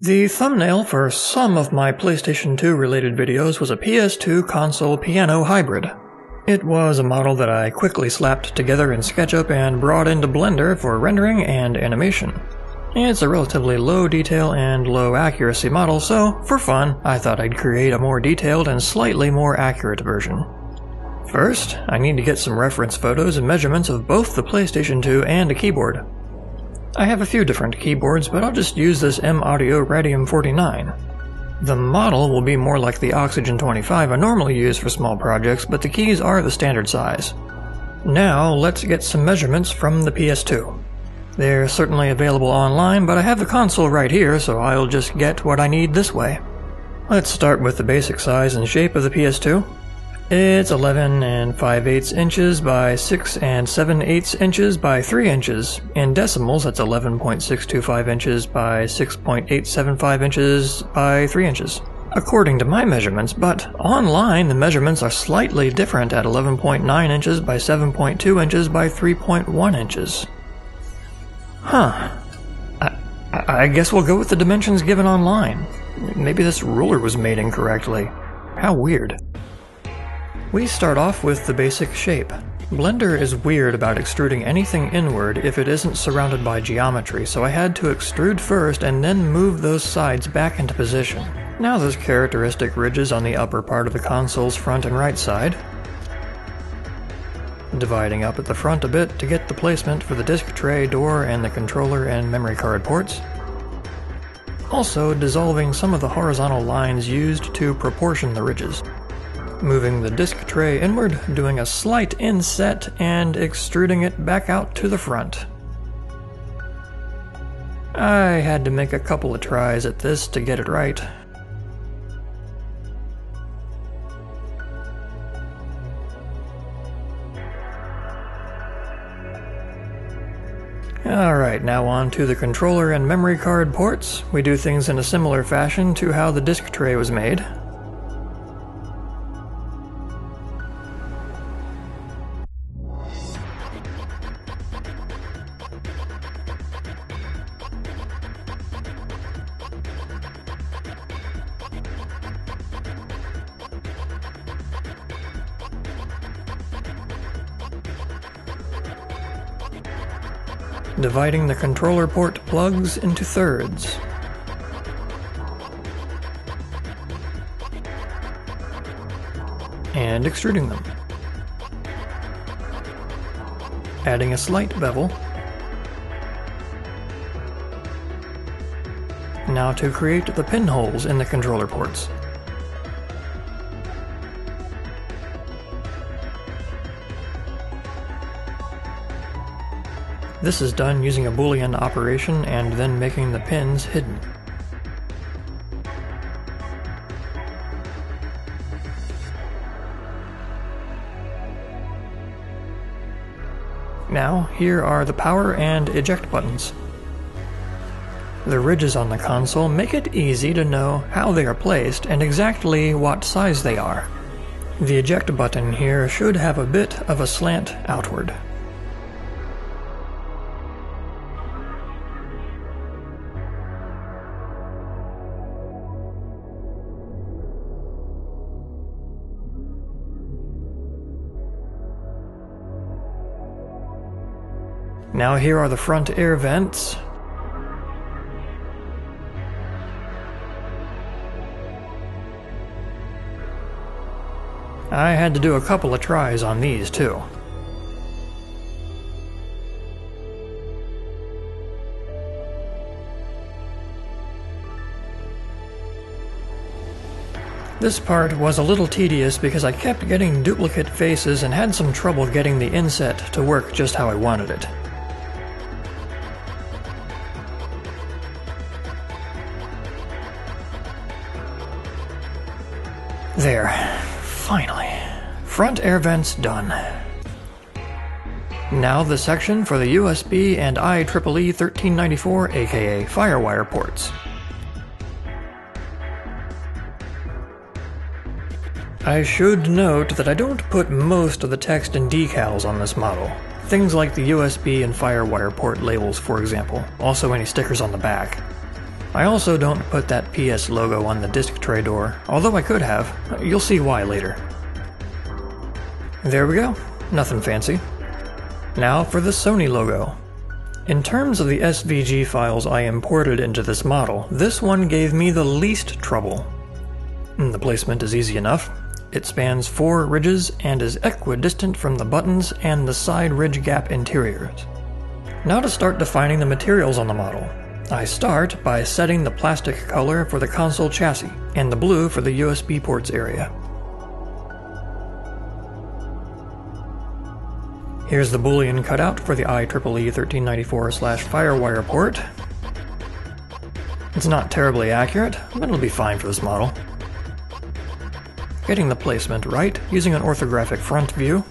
The thumbnail for some of my PlayStation 2 related videos was a PS2 console piano hybrid. It was a model that I quickly slapped together in SketchUp and brought into Blender for rendering and animation. It's a relatively low detail and low accuracy model, so for fun, I thought I'd create a more detailed and slightly more accurate version. First, I need to get some reference photos and measurements of both the PlayStation 2 and a keyboard. I have a few different keyboards, but I'll just use this M-Audio Radium 49. The model will be more like the Oxygen 25 I normally use for small projects, but the keys are the standard size. Now, let's get some measurements from the PS2. They're certainly available online, but I have the console right here, so I'll just get what I need this way. Let's start with the basic size and shape of the PS2. It's 11 and 5 eighths inches by 6 and 7 eighths inches by 3 inches. In decimals, that's 11.625 inches by 6.875 inches by 3 inches. According to my measurements, but online the measurements are slightly different at 11.9 inches by 7.2 inches by 3.1 inches. Huh. I, I guess we'll go with the dimensions given online. Maybe this ruler was made incorrectly. How weird. We start off with the basic shape. Blender is weird about extruding anything inward if it isn't surrounded by geometry, so I had to extrude first and then move those sides back into position. Now there's characteristic ridges on the upper part of the console's front and right side, dividing up at the front a bit to get the placement for the disk tray door and the controller and memory card ports. Also dissolving some of the horizontal lines used to proportion the ridges moving the disk tray inward, doing a slight inset, and extruding it back out to the front. I had to make a couple of tries at this to get it right. Alright, now on to the controller and memory card ports. We do things in a similar fashion to how the disk tray was made. Dividing the controller port plugs into thirds. And extruding them. Adding a slight bevel. Now to create the pinholes in the controller ports. This is done using a boolean operation and then making the pins hidden. Now, here are the power and eject buttons. The ridges on the console make it easy to know how they are placed and exactly what size they are. The eject button here should have a bit of a slant outward. Now here are the front air vents. I had to do a couple of tries on these too. This part was a little tedious because I kept getting duplicate faces and had some trouble getting the inset to work just how I wanted it. There. Finally. Front air vents done. Now the section for the USB and IEEE 1394 aka Firewire ports. I should note that I don't put most of the text and decals on this model. Things like the USB and Firewire port labels, for example, also any stickers on the back. I also don't put that PS logo on the disc tray door, although I could have. You'll see why later. There we go. Nothing fancy. Now for the Sony logo. In terms of the SVG files I imported into this model, this one gave me the least trouble. Hmm, the placement is easy enough. It spans four ridges and is equidistant from the buttons and the side ridge gap interiors. Now to start defining the materials on the model. I start by setting the plastic color for the console chassis and the blue for the USB ports area. Here's the boolean cutout for the IEEE 1394-FireWire port. It's not terribly accurate, but it'll be fine for this model. Getting the placement right using an orthographic front view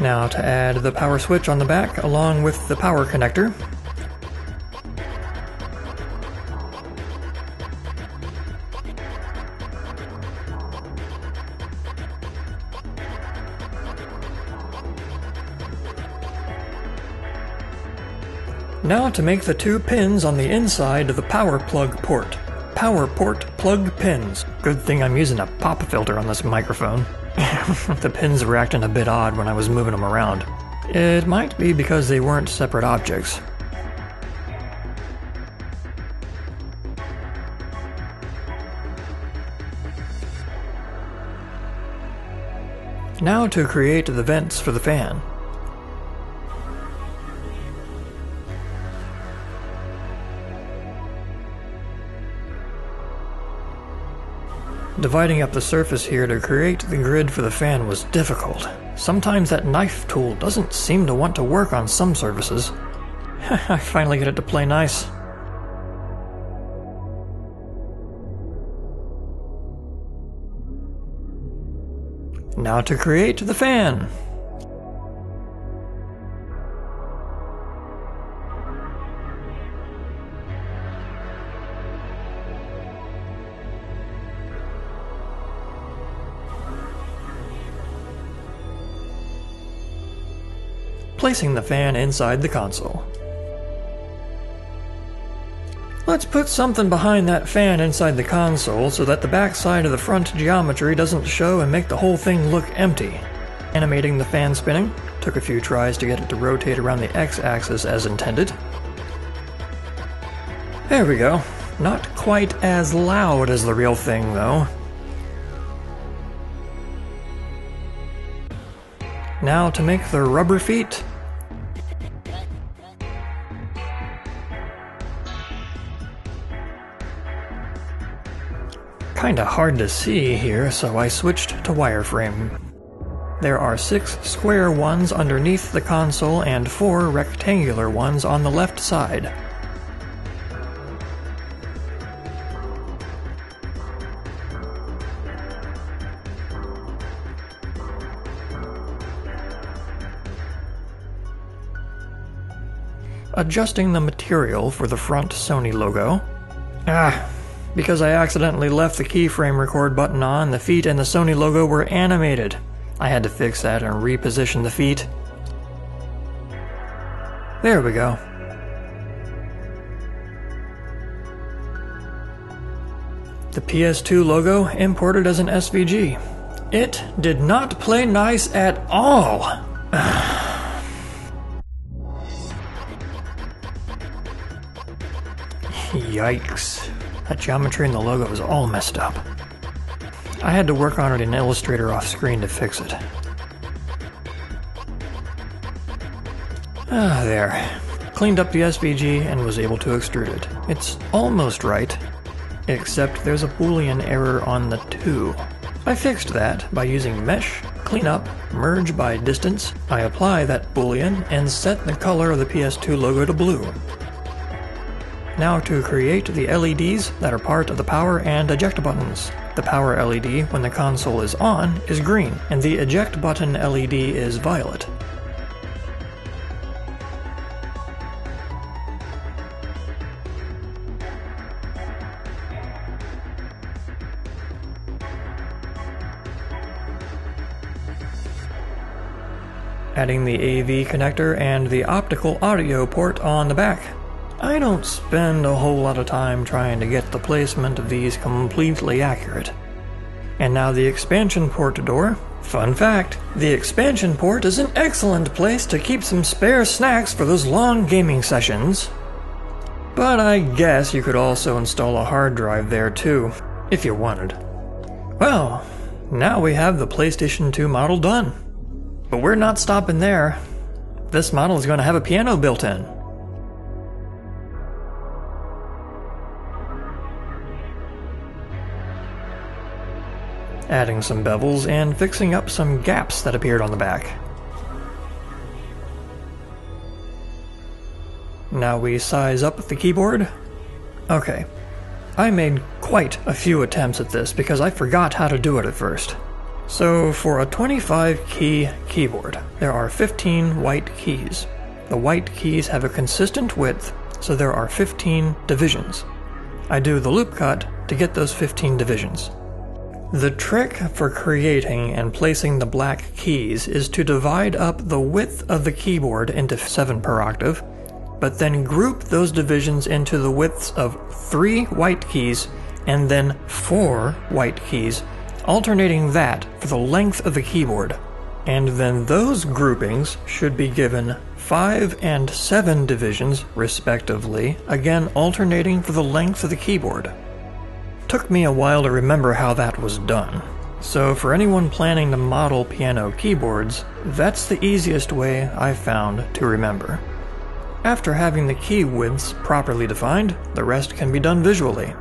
Now to add the power switch on the back along with the power connector. Now to make the two pins on the inside of the power plug port. Power port plug pins. Good thing I'm using a pop filter on this microphone. the pins were acting a bit odd when I was moving them around. It might be because they weren't separate objects. Now to create the vents for the fan. Dividing up the surface here to create the grid for the fan was difficult. Sometimes that knife tool doesn't seem to want to work on some surfaces. I finally get it to play nice. Now to create the fan. Placing the fan inside the console. Let's put something behind that fan inside the console so that the back side of the front geometry doesn't show and make the whole thing look empty. Animating the fan spinning, took a few tries to get it to rotate around the x-axis as intended. There we go. Not quite as loud as the real thing, though. Now to make the rubber feet, Kinda hard to see here, so I switched to wireframe. There are six square ones underneath the console and four rectangular ones on the left side. Adjusting the material for the front Sony logo. Ah, because I accidentally left the keyframe record button on, the feet and the Sony logo were animated. I had to fix that and reposition the feet. There we go. The PS2 logo imported as an SVG. It did not play nice at all. Yikes. That geometry in the logo was all messed up. I had to work on it in Illustrator off screen to fix it. Ah, there. Cleaned up the SVG and was able to extrude it. It's almost right, except there's a boolean error on the 2. I fixed that by using Mesh, Cleanup, Merge by Distance. I apply that boolean and set the color of the PS2 logo to blue. Now to create the LEDs that are part of the power and eject buttons. The power LED, when the console is on, is green, and the eject button LED is violet. adding the AV connector and the optical audio port on the back. I don't spend a whole lot of time trying to get the placement of these completely accurate. And now the expansion port door. Fun fact, the expansion port is an excellent place to keep some spare snacks for those long gaming sessions. But I guess you could also install a hard drive there too, if you wanted. Well, now we have the PlayStation 2 model done. But we're not stopping there. This model is going to have a piano built in. Adding some bevels and fixing up some gaps that appeared on the back. Now we size up the keyboard. Okay. I made quite a few attempts at this because I forgot how to do it at first. So for a 25 key keyboard, there are 15 white keys. The white keys have a consistent width, so there are 15 divisions. I do the loop cut to get those 15 divisions. The trick for creating and placing the black keys is to divide up the width of the keyboard into 7 per octave but then group those divisions into the widths of three white keys and then four white keys, alternating that for the length of the keyboard. And then those groupings should be given 5 and 7 divisions, respectively, again alternating for the length of the keyboard. Took me a while to remember how that was done. So, for anyone planning to model piano keyboards, that's the easiest way I've found to remember. After having the key widths properly defined, the rest can be done visually.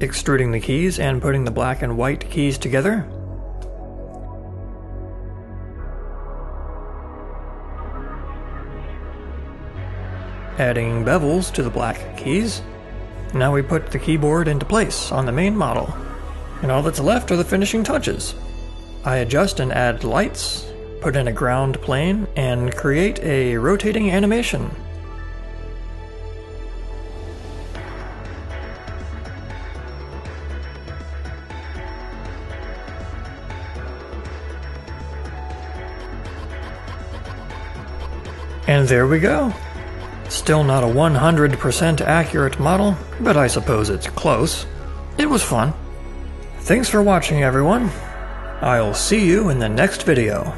Extruding the keys and putting the black and white keys together. Adding bevels to the black keys. Now we put the keyboard into place on the main model. And all that's left are the finishing touches. I adjust and add lights, put in a ground plane, and create a rotating animation. And there we go. Still not a 100% accurate model, but I suppose it's close. It was fun. Thanks for watching, everyone. I'll see you in the next video.